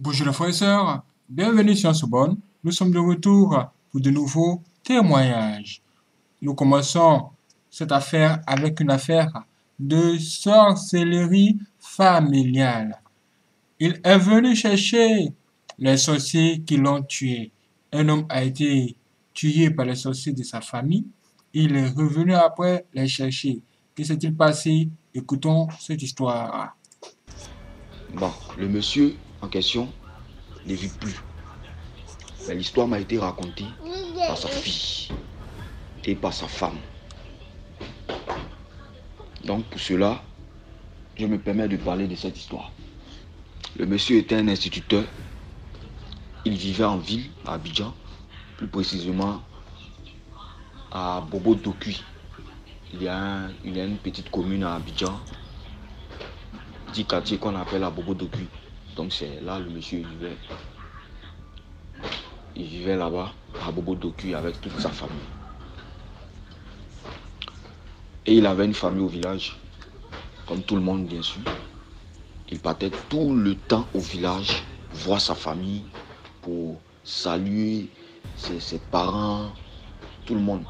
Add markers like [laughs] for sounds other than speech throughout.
Bonjour les frères et sœurs, bienvenue sur Sorbonne. Nous sommes de retour pour de nouveaux témoignages. Nous commençons cette affaire avec une affaire de sorcellerie familiale. Il est venu chercher les sorciers qui l'ont tué. Un homme a été tué par les sorciers de sa famille. Il est revenu après les chercher. Que s'est-il passé? Écoutons cette histoire. Bon, le monsieur en question ne vit plus. Mais l'histoire m'a été racontée par sa fille et par sa femme. Donc pour cela, je me permets de parler de cette histoire. Le monsieur était un instituteur. Il vivait en ville, à Abidjan, plus précisément à Bobo Dokui. Il y, a une petite commune à Abidjan, petit quartier qu'on appelle à Bobo Dokui. Donc c'est là le monsieur vivait. Il vivait là-bas, à Bobo Dokui, avec toute sa famille. Et il avait une famille au village, comme tout le monde bien sûr. Il partait tout le temps au village, voir sa famille, pour saluer ses, ses parents, tout le monde.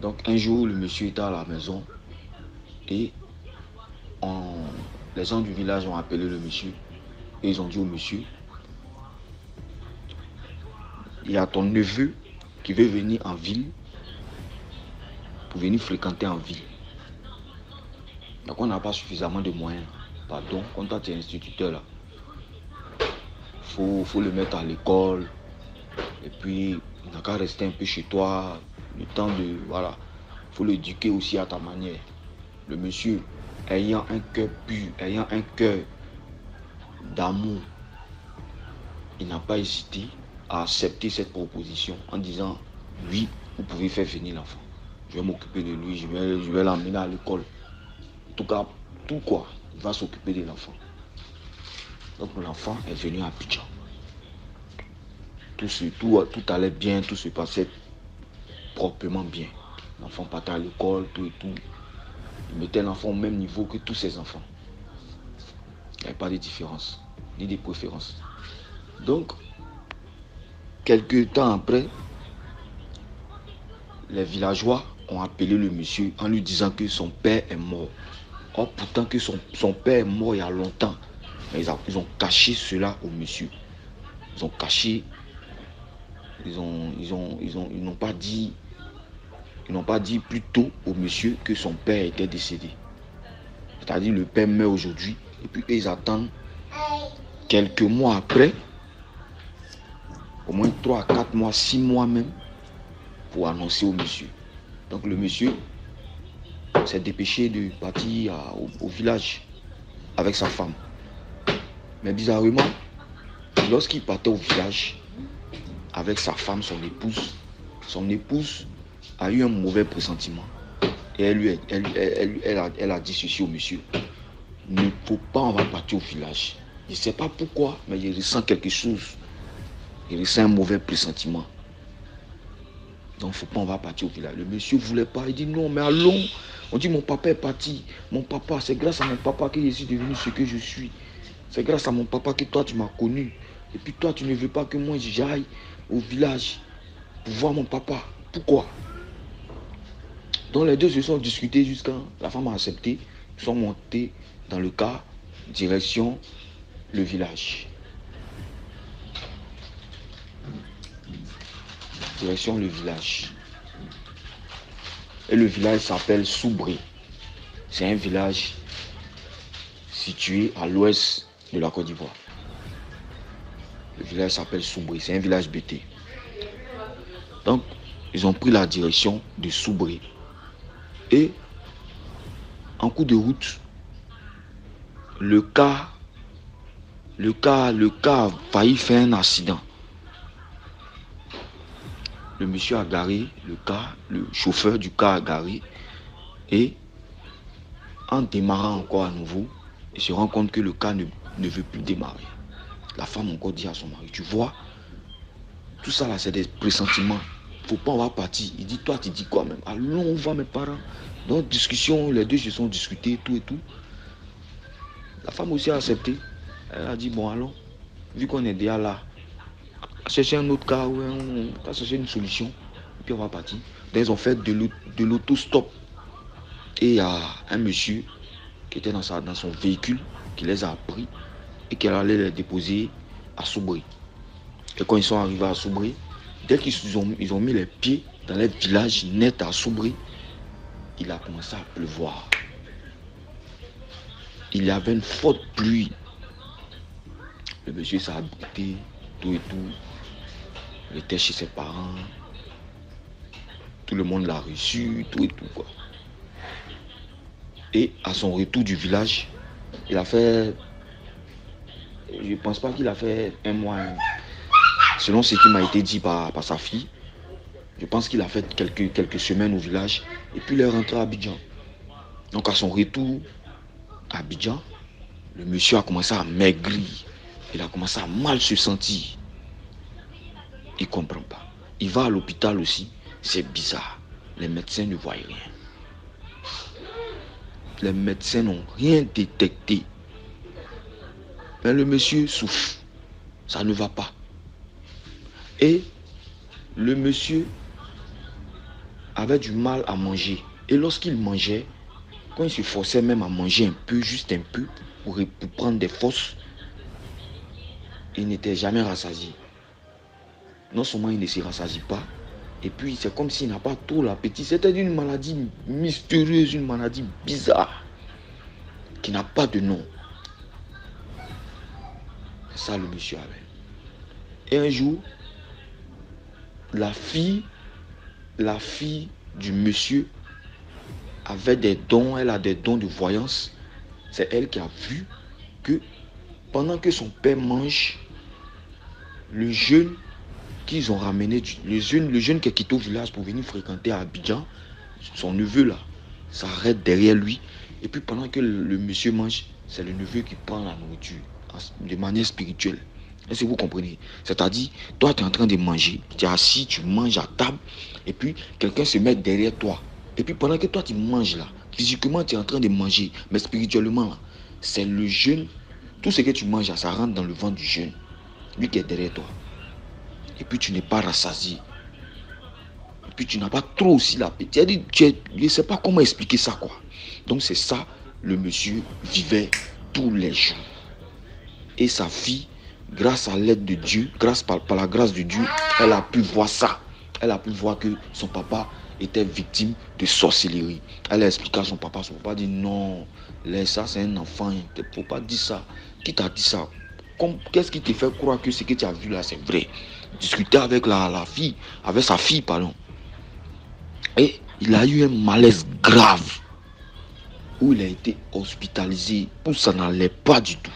Donc un jour, le monsieur était à la maison et on- les gens du village ont appelé le monsieur et ils ont dit au monsieur, il y a ton neveu qui veut venir en ville pour venir fréquenter en ville. Donc on n'a pas suffisamment de moyens. Pardon, quand tu es instituteur là, faut, faut le mettre à l'école. Et puis il n'a qu'à rester un peu chez toi. Le temps de. Voilà. faut l'éduquer aussi à ta manière. Le monsieur, ayant un cœur pur, ayant un cœur d'amour, il n'a pas hésité à accepter cette proposition en disant oui, vous pouvez faire venir l'enfant. Je vais m'occuper de lui, je vais, l'emmener à l'école. En tout cas, tout quoi, il va s'occuper de l'enfant. Donc l'enfant est venu à Abidjan. Tout allait bien, tout se passait proprement bien. L'enfant partait à l'école, tout et tout. Il mettait l'enfant au même niveau que tous ses enfants. Il n'y avait pas de différence, ni de préférence. Donc, quelques temps après, les villageois ont appelé le monsieur en lui disant que son père est mort. Or, pourtant que son, son père est mort il y a longtemps. Mais ils, a- ils ont caché cela au monsieur. Ils ont caché. Ils ont, ils ont, ils ont, ils n'ont pas dit, ils n'ont pas dit plus tôt au monsieur que son père était décédé. C'est-à-dire le père meurt aujourd'hui et puis ils attendent quelques mois après, au moins 3, 4 mois, 6 mois même, pour annoncer au monsieur. Donc le monsieur s'est dépêché de partir au village avec sa femme. Mais bizarrement, lorsqu'il partait au village avec sa femme, son épouse, son épouse a eu un mauvais pressentiment. Et elle, lui, elle, elle, elle- a, elle a dit ceci au monsieur. Ne faut pas, on va partir au village. Je ne sais pas pourquoi, mais il ressent quelque chose. Il ressent un mauvais pressentiment. Donc, faut pas, on va partir au village. Le monsieur voulait pas. Il dit non, mais allons. On dit mon papa est parti. Mon papa, c'est grâce à mon papa que je suis devenu ce que je suis. C'est grâce à mon papa que toi, tu m'as connu. Et puis toi, tu ne veux pas que moi, j'aille au village pour voir mon papa. Pourquoi? Donc, les deux se sont discutés jusqu'à la femme a accepté. Sont montés dans le car, direction le village. Direction le village. Et le village s'appelle Soubré. C'est un village situé à l'ouest de la Côte d'Ivoire. Le village s'appelle Soubré. C'est un village BT. Donc, ils ont pris la direction de Soubré. Et en cours de route, le cas, le cas, le cas a failli faire un accident. Le monsieur a garé le car, le chauffeur du car a garé et en démarrant encore à nouveau, il se rend compte que le car ne, ne veut plus démarrer. La femme encore dit à son mari, tu vois, tout ça là c'est des pressentiments. Faut pas on va partir. Il dit toi tu dis quoi même? Allons on va mes parents. Donc discussion, les deux se sont discutés tout et tout. La femme aussi a accepté. Elle a dit, bon, allons, vu qu'on est déjà là, chercher un autre cas, ouais, on va chercher une solution, et puis on va partir. Donc, ils ont fait de l'autostop. Et il y a un monsieur qui était dans, sa, dans son véhicule, qui les a pris et qui allait les déposer à Soubri. Et quand ils sont arrivés à Soubri, dès qu'ils ont, mis les pieds dans les villages net à Soubri, il a commencé à pleuvoir. Il y avait une forte pluie. Le monsieur s'est habité, tout et tout. Il était chez ses parents. Tout le monde l'a reçu, tout et tout. Et à son retour du village, il a fait. Je ne pense pas qu'il a fait un mois. Hein. Selon ce qui m'a été dit par, sa fille, je pense qu'il a fait quelques, quelques semaines au village. Et puis il est rentré à Abidjan. Donc à son retour à Abidjan, le monsieur a commencé à maigrir. Il a commencé à mal se sentir. Il ne comprend pas. Il va à l'hôpital aussi. C'est bizarre. Les médecins ne voient rien les médecins n'ont rien détecté. Mais le monsieur souffre. Ça ne va pas. Et le monsieur avait du mal à manger. Et lorsqu'il mangeait, quand il se forçait même à manger un peu, juste un peu, pour, prendre des forces, il n'était jamais rassasié. Non seulement il ne se rassasie pas, et puis c'est comme s'il n'a pas trop l'appétit. C'était une maladie mystérieuse, une maladie bizarre, qui n'a pas de nom. Ça le monsieur avait. Et un jour, la fille, la fille du monsieur avait des dons, elle a des dons de voyance. C'est elle qui a vu que pendant que son père mange, le jeune qu'ils ont ramené, le jeune, le jeune qui a quitté au village pour venir fréquenter Abidjan, son neveu là, s'arrête derrière lui. Et puis pendant que le, monsieur mange, c'est le neveu qui prend la nourriture de manière spirituelle. Est-ce que vous comprenez? C'est-à-dire, toi, tu es en train de manger, tu es assis, tu manges à table, et puis quelqu'un se met derrière toi. Et puis pendant que toi, tu manges là, physiquement, tu es en train de manger, mais spirituellement, c'est le jeune. Tout ce que tu manges, là, ça rentre dans le ventre du jeune. Lui qui est derrière toi et puis tu n'es pas rassasié. Et puis tu n'as pas trop aussi l'appétit. Je ne sais pas comment expliquer ça, quoi. Donc c'est ça, le monsieur vivait tous les jours. Et sa fille, grâce à l'aide de Dieu, grâce par, la grâce de Dieu, elle a pu voir ça. Elle a pu voir que son papa était victime de sorcellerie. Elle a expliqué à son papa. Son papa dit non, laisse ça, c'est un enfant. Il ne faut pas dire ça. Qui t'a dit ça? Qu'est-ce qui te fait croire que ce que tu as vu là, c'est vrai? Discuter avec la, fille, avec sa fille, pardon. Et il a eu un malaise grave où il a été hospitalisé, où ça n'allait pas du tout.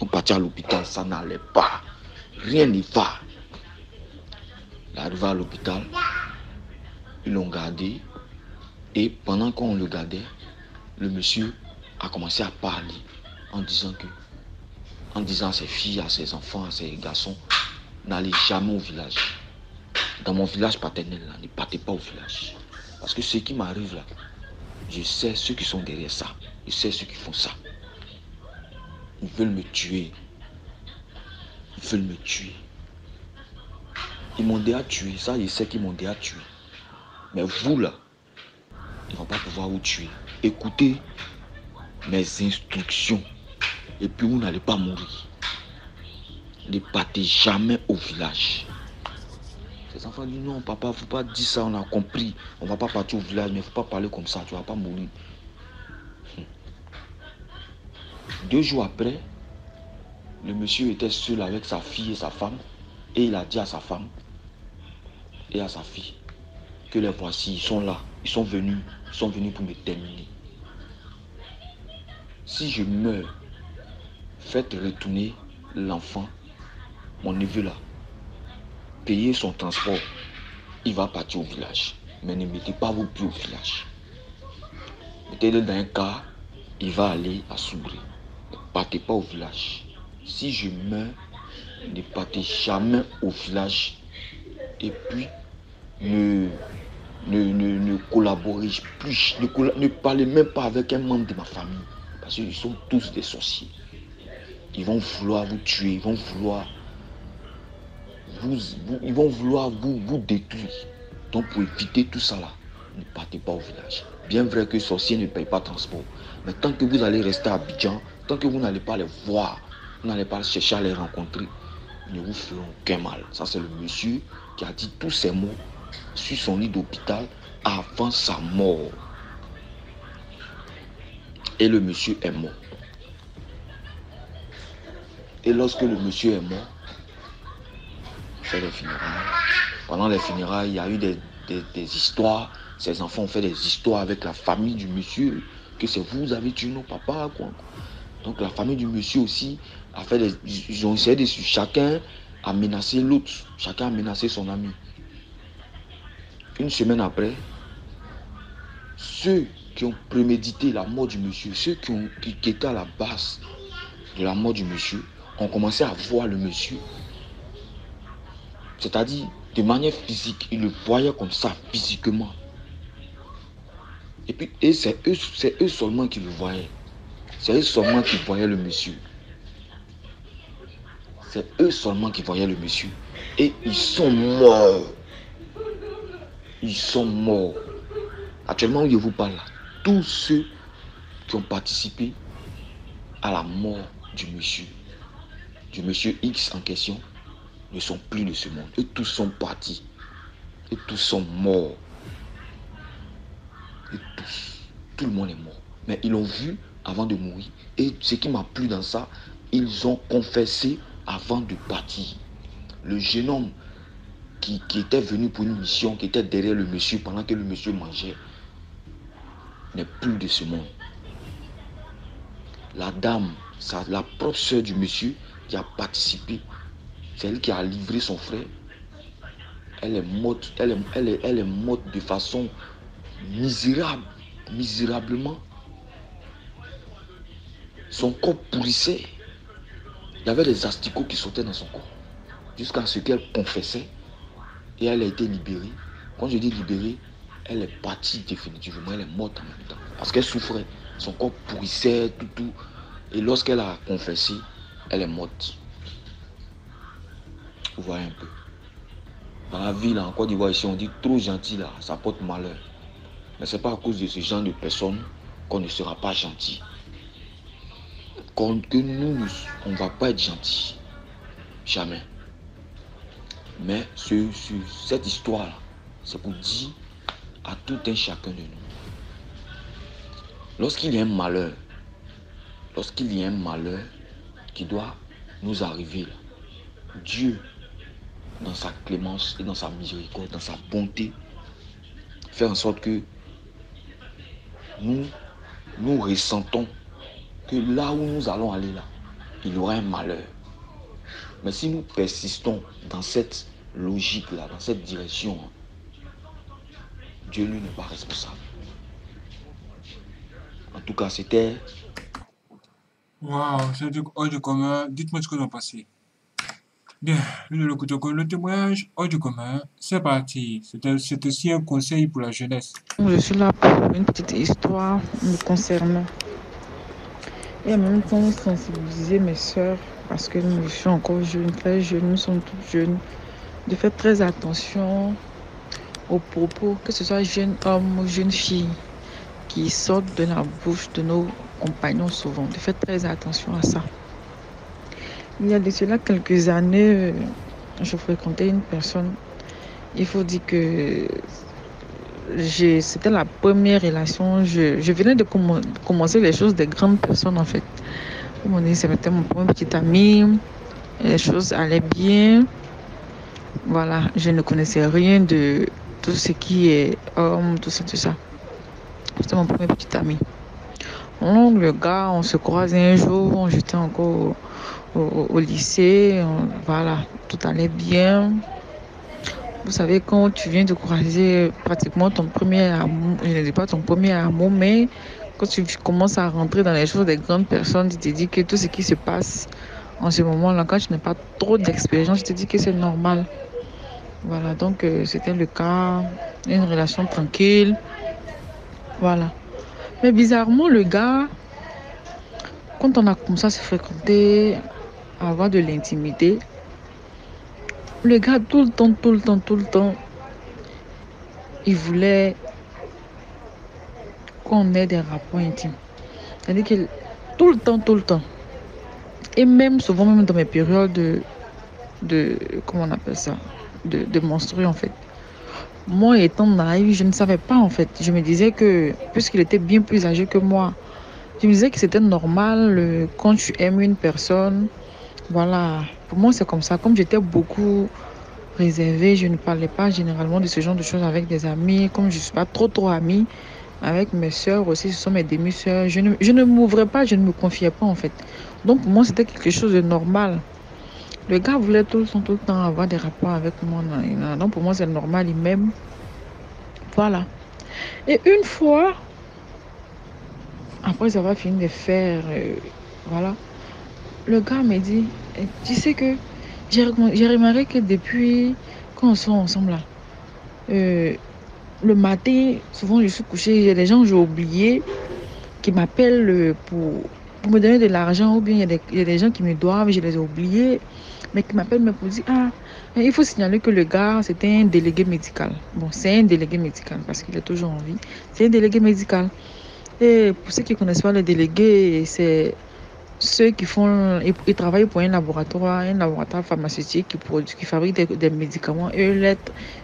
On partit à l'hôpital, ça n'allait pas. Rien n'y va. Il arrivé à l'hôpital, ils l'ont gardé. Et pendant qu'on le gardait, le monsieur a commencé à parler en disant que, en disant à ses filles, à ses enfants, à ses garçons, n'allez jamais au village. Dans mon village paternel, là, ne partez pas au village. Parce que ce qui m'arrive là, je sais ceux qui sont derrière ça. Je sais ceux qui font ça. Ils veulent me tuer. Ils veulent me tuer. Ils m'ont déjà tué. Ça, je sais qu'ils m'ont déjà tué. Mais vous là, ils ne vont pas pouvoir vous tuer. Écoutez mes instructions. Et puis vous n'allez pas mourir ne partez jamais au village. Les enfants disent non, papa, faut pas dire ça, on a compris. On va pas partir au village, mais faut pas parler comme ça, tu vas pas mourir. Deux jours après, le monsieur était seul avec sa fille et sa femme, et il a dit à sa femme et à sa fille que les voici, ils sont là, ils sont venus, ils sont venus pour me terminer. Si je meurs, faites retourner l'enfant mon neveu là, payer son transport, il va partir au village. Mais ne mettez pas vos pieds au village. Mettez-le dans un cas, il va aller à Soubré. Ne partez pas au village. Si je meurs, ne partez jamais au village. Et puis, ne, ne, collaborez plus. Ne, ne parlez même pas avec un membre de ma famille. Parce qu'ils sont tous des sorciers. ils vont vouloir vous tuer, ils vont vouloir vous, ils vont vouloir vous, vous détruire. Donc pour éviter tout ça là, ne partez pas au village. Bien vrai que sorcier ne paye pas transport. Mais tant que vous allez rester à Abidjan, tant que vous n'allez pas les voir, vous n'allez pas chercher à les rencontrer, ils ne vous feront aucun mal. Ça, c'est le monsieur qui a dit tous ces mots sur son lit d'hôpital avant sa mort. Et le monsieur est mort. Et lorsque le monsieur est mort, fait les funérailles. Pendant les funérailles, il y a eu des, histoires. Ces enfants ont fait des histoires avec la famille du monsieur, que c'est vous, avez tué nos papas. Quoi. Donc la famille du monsieur aussi a fait des... Ils ont essayé de... Chacun a menacé l'autre. Chacun a menacé son ami. Une semaine après, ceux qui ont prémédité la mort du monsieur, ceux qui, étaient à la base de la mort du monsieur, ont commencé à voir le monsieur c'est-à-dire, de manière physique, il le voyait comme ça, physiquement. Et puis, et c'est eux, eux seulement qui le voyaient. C'est eux seulement qui voyaient le monsieur. C'est eux seulement qui voyaient le monsieur. Et ils sont morts. Ils sont morts. Actuellement, où je vous parle tous ceux qui ont participé à la mort du monsieur, du monsieur X en question, ne sont plus de ce monde. Et tous sont partis. Et tous sont morts. Et tous. Tout le monde est mort. Mais ils l'ont vu avant de mourir. Et ce qui m'a plu dans ça, ils ont confessé avant de partir. Le jeune homme qui, était venu pour une mission, qui était derrière le monsieur pendant que le monsieur mangeait, n'est plus de ce monde. La dame, la propre soeur du monsieur qui a participé c'est elle qui a livré son frère. Elle est morte, elle est morte de façon misérable, misérablement. Son corps pourrissait. Il y avait des asticots qui sautaient dans son corps. Jusqu'à ce qu'elle confessait. Et elle a été libérée. Quand je dis libérée, elle est partie définitivement. Elle est morte en même temps. Parce qu'elle souffrait. Son corps pourrissait, tout, tout. Et lorsqu'elle a confessé, elle est morte. Vous voyez un peu. Dans la ville, en Côte d'Ivoire, ici, on dit trop gentil, là, ça porte malheur. Mais ce n'est pas à cause de ce genre de personnes qu'on ne sera pas gentil. Que nous, on ne va pas être gentil. Jamais. Mais ce, cette histoire-là, c'est pour dire à tout un chacun de nous. Lorsqu'il y a un malheur, lorsqu'il y a un malheur qui doit nous arriver, Dieu dans sa clémence et dans sa miséricorde, dans sa bonté, faire en sorte que nous, nous ressentons que là où nous allons aller là, il y aura un malheur. Mais si nous persistons dans cette logique-là, dans cette direction, Dieu lui n'est pas responsable. En tout cas, c'était... Waouh, c'est du hors du commun. Dites-moi ce que vous en pensez. Bien, le, le témoignage hors du commun, c'est parti. C'est aussi un conseil pour la jeunesse. Je suis là pour une petite histoire me concernant. Et en même temps sensibiliser mes soeurs parce que nous sommes encore jeunes, très jeunes, nous sommes toutes jeunes. De faire très attention aux propos, que ce soit jeunes hommes ou jeunes filles, qui sortent de la bouche de nos compagnons souvent. De faire très attention à ça. Il y a de cela quelques années, euh, je fréquentais une personne. Il faut dire que c'était la première relation. Je, venais de commencer les choses des grandes personnes en fait. c'était mon premier petit ami. Les choses allaient bien. Voilà, je ne connaissais rien de tout ce qui est homme, tout ça, tout ça. C'était mon premier petit ami. Donc, le gars, on se croisait un jour, j'étais encore au, lycée. voilà, tout allait bien. Vous savez, quand tu viens de croiser pratiquement ton premier amour, je ne dis pas ton premier amour, mais quand tu commences à rentrer dans les choses des grandes personnes, tu te dis que tout ce qui se passe en ce moment-là, quand tu n'as pas trop d'expérience, tu te dis que c'est normal. Voilà, donc euh, c'était le cas, une relation tranquille. Voilà. Mais bizarrement, le gars, quand on a commencé à se fréquenter, à avoir de l'intimité, le gars, tout le temps, tout le temps, tout le temps, il voulait qu'on ait des rapports intimes. C'est-à-dire que tout le temps, tout le temps. Et même souvent, même dans mes périodes de, de comment on appelle ça, de, de menstruer en fait. Moi, étant naïve, je ne savais pas en fait. Je me disais que, puisqu'il était bien plus âgé que moi, je me disais que c'était normal euh, quand tu aimes une personne. Voilà, pour moi c'est comme ça. Comme j'étais beaucoup réservée, je ne parlais pas généralement de ce genre de choses avec des amis. Comme je ne suis pas trop trop amie avec mes soeurs aussi, ce sont mes demi-soeurs. Je ne, je ne m'ouvrais pas, je ne me confiais pas en fait. Donc pour moi c'était quelque chose de normal. Le gars voulait tout le temps, tout le temps avoir des rapports avec moi. Donc pour moi c'est normal, il m'aime. Voilà. Et une fois, après avoir fini de faire, euh, voilà, le gars me dit, eh, tu sais que j'ai remarqué que depuis qu'on soit ensemble là, euh, le matin, souvent je suis couchée, il y a des gens j'ai oublié qui m'appellent pour, me donner de l'argent ou bien il y, a des, gens qui me doivent, je les ai oubliés, mais qui m'appellent pour dire, ah, il faut signaler que le gars, c'était un délégué médical. Bon, c'est un délégué médical parce qu'il est toujours en vie. C'est un délégué médical. Et pour ceux qui ne connaissent pas les délégués, c'est ceux qui font, ils, travaillent pour un laboratoire, un laboratoire pharmaceutique qui, produit, qui fabrique des, des médicaments. Et,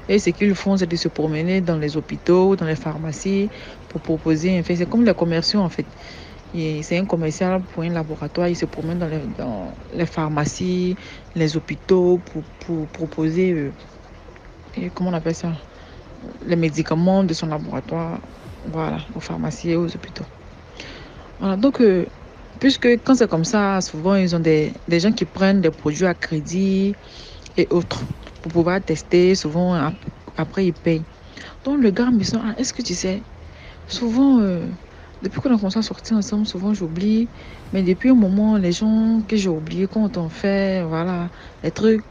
et ce qu'ils font, c'est de se promener dans les hôpitaux, dans les pharmacies pour proposer. En fait, c'est comme les commerciaux en fait. C'est un commercial pour un laboratoire, il se promène dans les, dans les pharmacies, les hôpitaux pour, pour proposer, euh, comment on appelle ça, les médicaments de son laboratoire voilà, aux pharmacies et aux hôpitaux. Voilà, donc, euh, puisque quand c'est comme ça, souvent ils ont des, des, gens qui prennent des produits à crédit et autres pour pouvoir tester. Souvent, après, ils payent. Donc, le gars me dit ah, Est-ce que tu sais, souvent, euh, depuis qu'on a commencé à sortir ensemble, souvent j'oublie. Mais depuis un moment, les gens que j'ai oubliés, quand on fait, voilà, les trucs.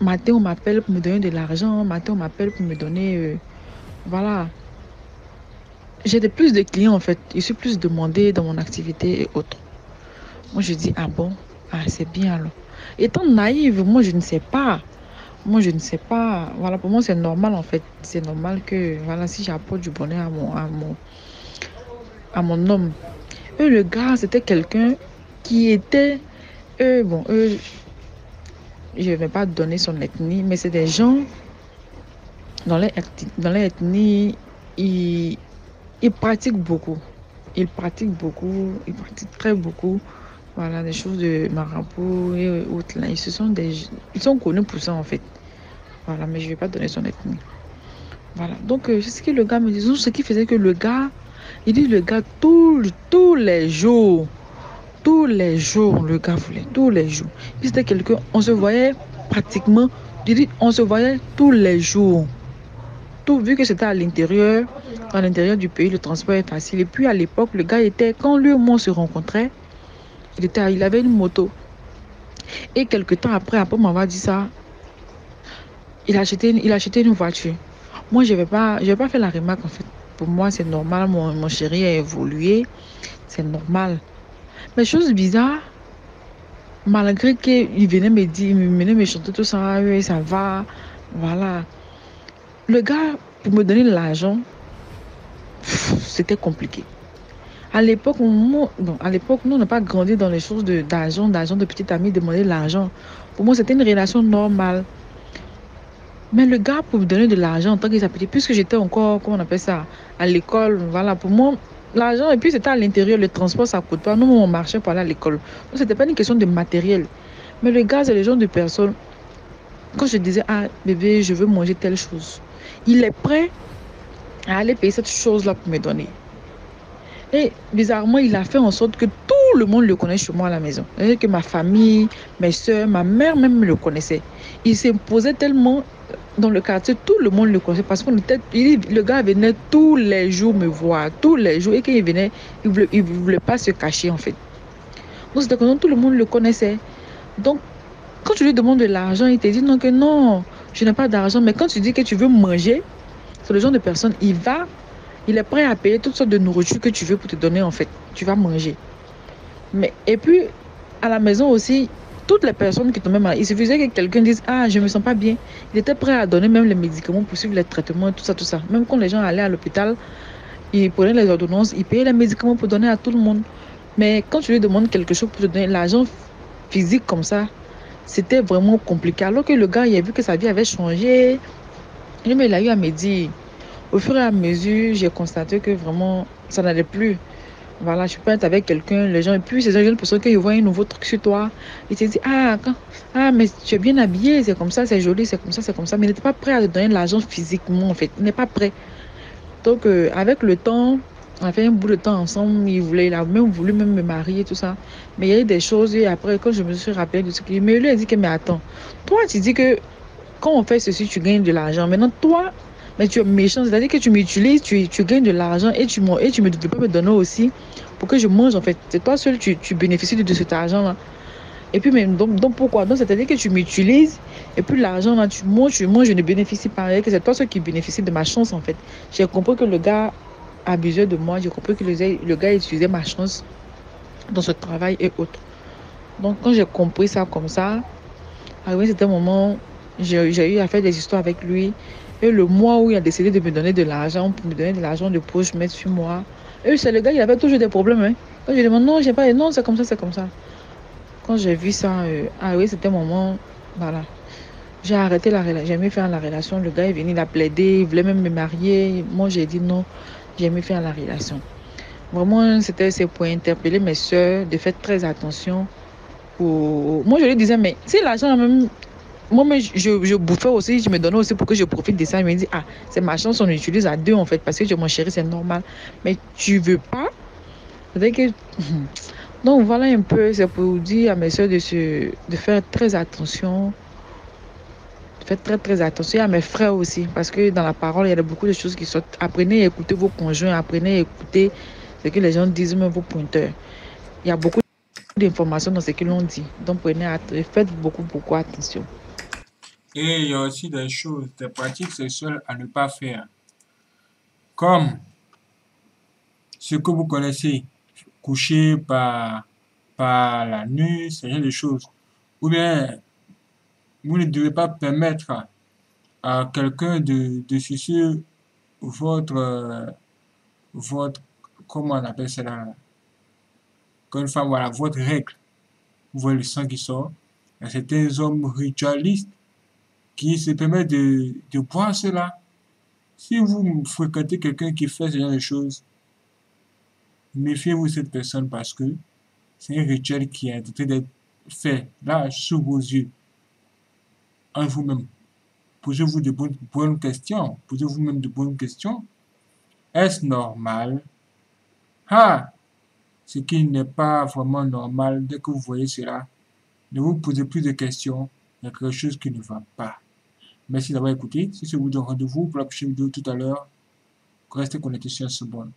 Matin, on m'appelle pour me donner de l'argent. Matin, on m'appelle pour me donner. Euh, voilà, j'ai de plus de clients en fait. Je suis plus demandé dans mon activité et autres. Moi, je dis, ah bon, ah, c'est bien alors. Étant naïve, moi, je ne sais pas. Moi, je ne sais pas. Voilà, pour moi, c'est normal en fait. C'est normal que, voilà, si j'apporte du bonheur à mon, à mon, à mon homme. Et le gars, c'était quelqu'un qui était, eux, bon, eux, je ne vais pas donner son ethnie, mais c'est des gens dans les, dans les ethnies, ils il pratique beaucoup. Il pratique beaucoup, il pratique très beaucoup. Voilà, des choses de marabout et autres. Là. Ils, sont des, ils sont connus pour ça, en fait. Voilà, mais je ne vais pas donner son ethnie. Voilà, donc euh, c'est ce que le gars me dit. Ce qui faisait que le gars, il dit le gars, tout, tous les jours, tous les jours, le gars voulait, tous les jours. C'était quelqu'un, on se voyait pratiquement, on se voyait tous les jours vu que c'était à l'intérieur, à l'intérieur du pays, le transport est facile. Et puis à l'époque, le gars était, quand lui et moi se rencontrait, il, était, il avait une moto. Et quelques temps après, après m'avoir dit ça, il a acheté, il a une voiture. Moi, je ne vais, pas, pas faire la remarque en fait. Pour moi, c'est normal, mon, mon chéri a évolué, c'est normal. Mais chose bizarre, malgré qu'il venait me dire, il venait me chanter tout ça, oui, ça va, voilà. Le gars, pour me donner l'argent, c'était compliqué. À l'époque, nous, on n'a pas grandi dans les choses d'argent, d'argent, de petite amie, demander l'argent. Pour moi, c'était une relation normale. Mais le gars, pour me donner de l'argent en tant que s'appelait, puisque j'étais encore, comment on appelle ça, à l'école, voilà, pour moi, l'argent, et puis c'était à l'intérieur, le transport, ça coûte pas. Nous, on marchait pour aller à l'école. Donc, c'était pas une question de matériel. Mais le gars, c'est le genre de personne, quand je disais, ah, bébé, je veux manger telle chose, il est prêt à aller payer cette chose-là pour me donner. Et bizarrement, il a fait en sorte que tout le monde le connaît chez moi à la maison. Que ma famille, mes soeurs, ma mère même le connaissait. Il s'imposait tellement dans le quartier, tout le monde le connaissait parce que le gars venait tous les jours me voir, tous les jours. Et quand il venait, il ne voulait, il pas se cacher en fait. Comme tout le monde le connaissait. Donc, quand tu lui demandes de l'argent, il te dit non, que non, je n'ai pas d'argent, mais quand tu dis que tu veux manger, le genre de personne, il va, il est prêt à payer toutes sortes de nourriture que tu veux pour te donner en fait. Tu vas manger. Mais, et puis, à la maison aussi, toutes les personnes qui tombaient malades, il suffisait que quelqu'un dise Ah, je me sens pas bien. Il était prêt à donner même les médicaments pour suivre les traitements, tout ça, tout ça. Même quand les gens allaient à l'hôpital, ils prenaient les ordonnances, ils payaient les médicaments pour donner à tout le monde. Mais quand tu lui demandes quelque chose pour te donner l'argent physique comme ça, c'était vraiment compliqué. Alors que le gars, il a vu que sa vie avait changé. Il a eu à me dire, au fur et à mesure, j'ai constaté que vraiment, ça n'allait plus. Voilà, je suis pas avec quelqu'un, les gens, et puis ces jeunes personnes, qu'ils voient un nouveau truc sur toi, ils te disent, ah, ah, mais tu es bien habillé, c'est comme ça, c'est joli, c'est comme ça, c'est comme ça, mais il n'était pas prêt à te donner de l'argent physiquement, en fait. Il n'est pas prêt. Donc, euh, avec le temps, on a fait un bout de temps ensemble, il voulait, il a même voulu même me marier, tout ça. Mais il y a eu des choses, et après, quand je me suis rappelé de ce qu'il mais lui a dit mais attends, toi, tu dis que quand on fait ceci, tu gagnes de l'argent. Maintenant, toi, mais tu es méchant, c'est-à-dire que tu m'utilises, tu, tu gagnes de l'argent et tu, tu me, peux me donner aussi pour que je mange, en fait. C'est toi seul, tu, tu bénéficies de, cet argent-là. Et puis, mais, donc, donc pourquoi? Donc, c'est-à-dire que tu m'utilises et puis l'argent, là, tu manges, moi, je ne bénéficie pas. c'est toi seul qui bénéficie de ma chance, en fait. J'ai compris que le gars abusait de moi. J'ai compris que le, le gars utilisait ma chance dans ce travail et autres. Donc, quand j'ai compris ça comme ça, à un certain moment, j'ai eu à faire des histoires avec lui. Et le mois où il a décidé de me donner de l'argent, pour me donner de l'argent de poche, mettre sur moi. Et c'est le gars, il avait toujours des problèmes. Hein. Quand je lui demande, non, j'ai pas, non, c'est comme ça, c'est comme ça. Quand j'ai vu ça, euh, ah oui, c'était un moment, voilà. J'ai arrêté la relation, j'ai aimé faire la relation. Le gars est venu, il a plaidé, il voulait même me marier. Moi, j'ai dit non, j'ai aimé faire la relation. Vraiment, c'était pour interpeller mes soeurs de faire très attention. Moi, je lui disais, mais si l'argent, même moi, je, je, bouffais aussi, je me donnais aussi pour que je profite de ça. Il me dit, ah, c'est ma chance, on l'utilise à deux en fait, parce que je, mon chéri, c'est normal. Mais tu veux pas? Que... [laughs] Donc voilà un peu, c'est pour dire à mes soeurs de, se, de faire très attention. De faire très très attention à mes frères aussi, parce que dans la parole, il y a beaucoup de choses qui sont... Apprenez à écouter vos conjoints, apprenez à écouter ce que les gens disent, même vos pointeurs. Il y a beaucoup d'informations dans ce qu'ils ont dit. Donc prenez, faites beaucoup, beaucoup attention. Et il y a aussi des choses, des pratiques sexuelles à ne pas faire. Comme ce que vous connaissez, coucher par, par la nuit, ce genre de choses. Ou bien, vous ne devez pas permettre à quelqu'un de, de sucer votre, votre, comment on appelle cela, comme une femme, voilà, votre règle. Vous voyez le sang qui sort. A certains hommes ritualistes qui se permet de, de voir cela. Si vous fréquentez quelqu'un qui fait ce genre de choses, méfiez-vous de cette personne parce que c'est un rituel qui est en train d'être fait là sous vos yeux, en vous-même. Posez-vous de bonnes, bonnes questions. Posez-vous même de bonnes questions. Est-ce normal? Ah! Ce qui n'est pas vraiment normal, dès que vous voyez cela, ne vous posez plus de questions. Il y a quelque chose qui ne va pas. Merci d'avoir écouté. Si c'est vous donne rendez-vous pour la prochaine vidéo tout à l'heure. Restez connectés sur ce bon.